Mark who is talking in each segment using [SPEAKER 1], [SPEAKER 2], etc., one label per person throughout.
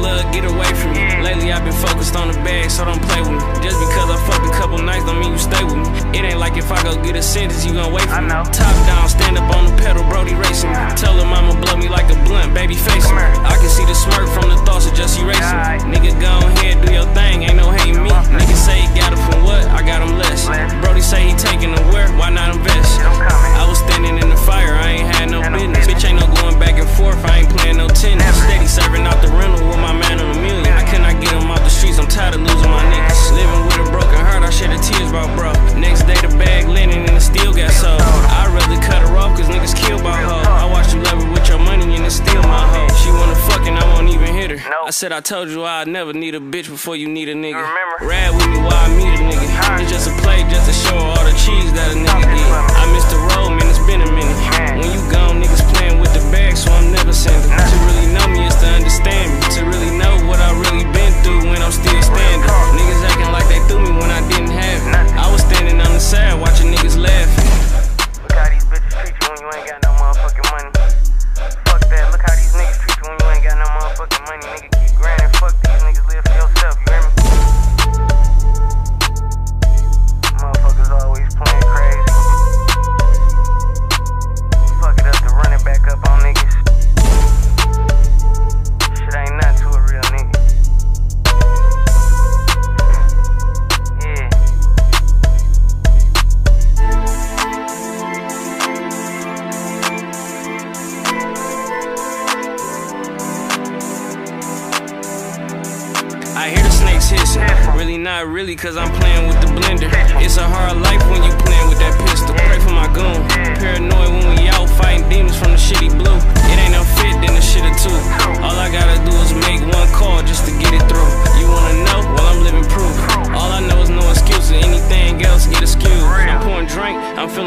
[SPEAKER 1] blood, get away from me. Lately I've been focused on the bag, so don't play with me. Just because I fucked a couple nights don't mean you stay with me. It ain't like if I go get a sentence, you gon' wait for me. I know. Top down, stand up on the pedal, Brody racing. Tell her mama blow me like a blunt, baby facing. I can see the smirk from the said I told you I'd never need a bitch before you need a nigga. Ride with me while I meet a nigga. It's just a play, just to show all the cheese that a nigga get. I missed the road, man, it's been a minute. When you gone, niggas playing with the bag, so I'm never sending. To really know me is to understand me. To really know what I really been through when I'm still standing. Niggas acting like they threw me when I didn't have it. I was standing on the side watching niggas laugh.
[SPEAKER 2] Look how these bitches treat you when you ain't got no motherfucking money. Fuck that. Look how these niggas treat you when you ain't got no motherfucking money. Nigga,
[SPEAKER 1] hissing. Really not really, cause I'm playing with the blender. It's a hard life when you playing with that pistol. Pray for my goon. Paranoid when we out fighting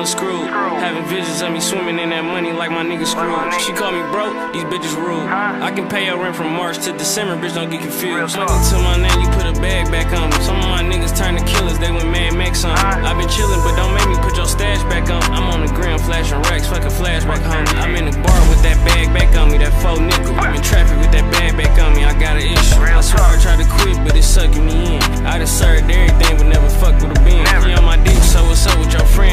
[SPEAKER 1] feeling screwed. Having visions of me swimming in that money like my nigga screwed. She called me broke, these bitches rude. I can pay her rent from March to December, bitch, don't get confused. Money to my name, you put a bag back on me. Some of my niggas turn to killers, they went Mad Max on me. i been chilling, but don't make me put your stash back on. me. I'm on the gram flashing racks, fuck a flashback, homie. I'm in the bar with that bag back on me, that faux nickel. I'm in traffic with that bag back on me, I got an issue. I swear I tried to quit, but it's sucking me in. I done served everything, but never fucked with a bean. She on my dick, so what's up with your friend?